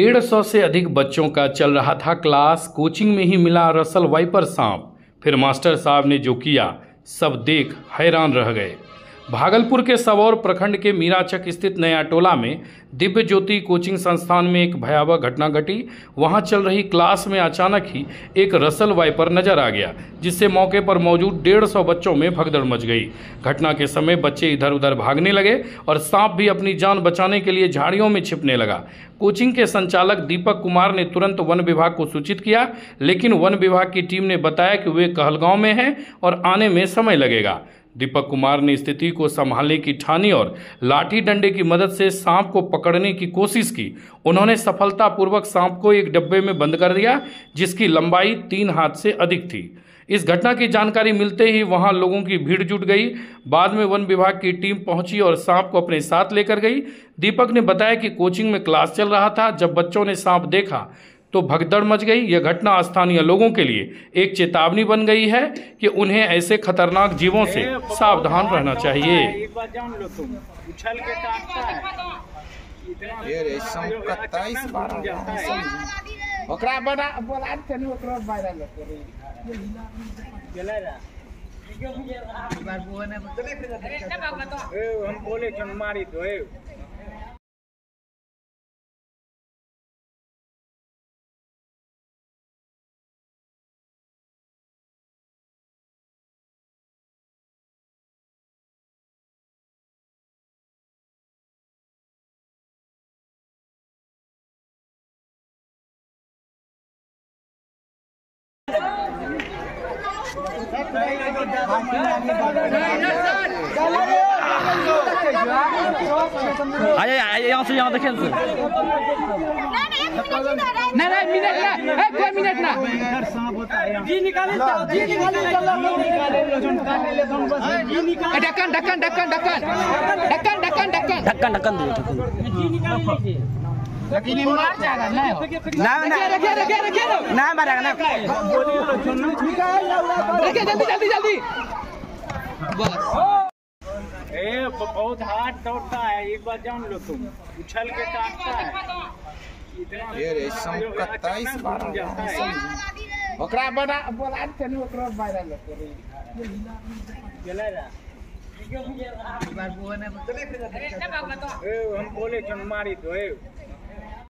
डेढ़ सौ से अधिक बच्चों का चल रहा था क्लास। कोचिंग में ही मिला रसल वाइपर सांप। फिर मास्टर साहब ने जो किया, सब देख हैरान रह गए। भागलपुर के सबौर प्रखंड के मीराचक स्थित नया टोला में दिव्य ज्योति कोचिंग संस्थान में एक भयावह घटना घटी। वहाँ चल रही क्लास में अचानक ही एक रसल वाइपर नज़र आ गया, जिससे मौके पर मौजूद डेढ़ सौ बच्चों में भगदड़ मच गई। घटना के समय बच्चे इधर उधर भागने लगे और सांप भी अपनी जान बचाने के लिए झाड़ियों में छिपने लगा। कोचिंग के संचालक दीपक कुमार ने तुरंत वन विभाग को सूचित किया, लेकिन वन विभाग की टीम ने बताया कि वे कहलगांव में हैं और आने में समय लगेगा। दीपक कुमार ने स्थिति को संभालने की ठानी और लाठी डंडे की मदद से सांप को पकड़ने की कोशिश की। उन्होंने सफलतापूर्वक सांप को एक डब्बे में बंद कर दिया, जिसकी लंबाई तीन हाथ से अधिक थी। इस घटना की जानकारी मिलते ही वहाँ लोगों की भीड़ जुट गई। बाद में वन विभाग की टीम पहुँची और सांप को अपने साथ लेकर गई। दीपक ने बताया कि कोचिंग में क्लास चल रहा था। जब बच्चों ने सांप देखा तो भगदड़ मच गई। यह घटना स्थानीय लोगों के लिए एक चेतावनी बन गई है कि उन्हें ऐसे खतरनाक जीवों से सावधान रहना चाहिए। एक बार जान लो आइए यहाँ से यहाँ देखें नहीं नहीं मिनट ना ए, कोई मिनट ना। ए, ढक्कन ढक्कन ढक्कन ढक्कन। ढक्कन ढक्कन ढक्कन। ढक्कन ढक्कन दीजिए ढक्कन। लेकिन मार जाएगा नहीं ना ना रखिए रखिए रखिए ना मारेगा ना रखिए जल्दी जल्दी जल्दी ए, बहुत हार्ड दौड़ता है एक बार जान लो तुम उछल के काटता है ये रे संग कत्ताईस बार। है ओकरा बना बोला तनी ओकरा वायरल करे चला जा ए, हम बोले चल मारी दो ए।